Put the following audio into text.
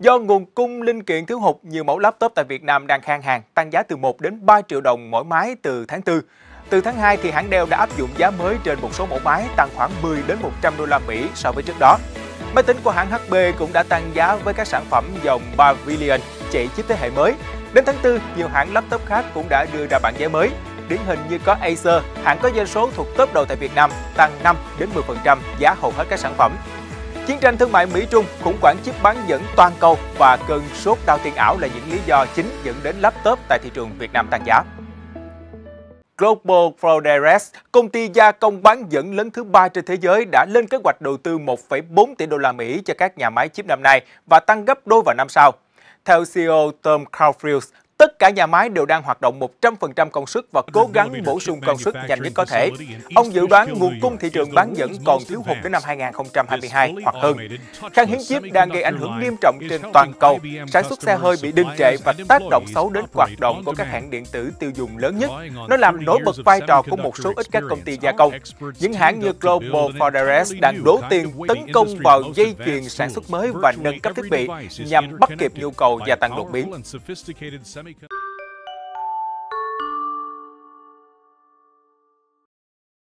Do nguồn cung linh kiện thiếu hụt, nhiều mẫu laptop tại Việt Nam đang khan hàng, tăng giá từ 1 đến 3 triệu đồng mỗi máy từ tháng 4. Từ tháng 2 thì hãng Dell đã áp dụng giá mới trên một số mẫu máy tăng khoảng 10 đến 100 đô la Mỹ so với trước đó. Máy tính của hãng HP cũng đã tăng giá với các sản phẩm dòng Pavilion chạy chip thế hệ mới. Đến tháng 4, nhiều hãng laptop khác cũng đã đưa ra bảng giá mới. Điển hình như có Acer, hãng có doanh số thuộc top đầu tại Việt Nam, tăng 5 đến 10% giá hầu hết các sản phẩm. Chiến tranh thương mại Mỹ-Trung, khủng hoảng chip bán dẫn toàn cầu và cơn sốt đau tiền ảo là những lý do chính dẫn đến laptop tại thị trường Việt Nam tăng giá. Global Foundries, công ty gia công bán dẫn lớn thứ ba trên thế giới đã lên kế hoạch đầu tư 1,4 tỷ đô la Mỹ cho các nhà máy chip năm nay và tăng gấp đôi vào năm sau. Theo CEO Tom Caulfield, Tất cả nhà máy đều đang hoạt động 100% công suất và cố gắng bổ sung công suất nhanh nhất có thể. Ông dự đoán nguồn cung thị trường bán dẫn còn thiếu hụt đến năm 2022 hoặc hơn. Khan hiếm chip đang gây ảnh hưởng nghiêm trọng trên toàn cầu. Sản xuất xe hơi bị đình trệ và tác động xấu đến hoạt động của các hãng điện tử tiêu dùng lớn nhất. Nó làm nổi bật vai trò của một số ít các công ty gia công. Những hãng như Global Foundries đang đổ tiền tấn công vào dây chuyền sản xuất mới và nâng cấp thiết bị nhằm bắt kịp nhu cầu gia tăng đột biến. Semiconductor